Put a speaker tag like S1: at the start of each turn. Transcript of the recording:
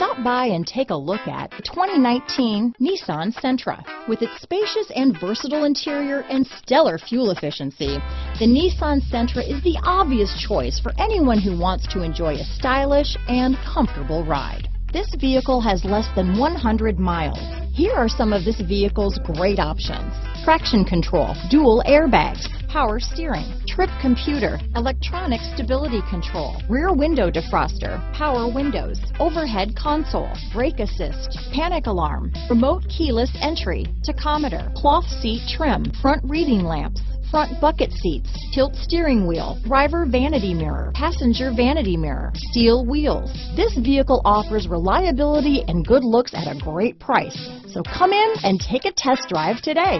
S1: Stop by and take a look at the 2019 Nissan Sentra. With its spacious and versatile interior and stellar fuel efficiency, the Nissan Sentra is the obvious choice for anyone who wants to enjoy a stylish and comfortable ride. This vehicle has less than 100 miles. Here are some of this vehicle's great options. Traction control, dual airbags, power steering, trip computer, electronic stability control, rear window defroster, power windows, overhead console, brake assist, panic alarm, remote keyless entry, tachometer, cloth seat trim, front reading lamps, front bucket seats, tilt steering wheel, driver vanity mirror, passenger vanity mirror, steel wheels. This vehicle offers reliability and good looks at a great price. So come in and take a test drive today.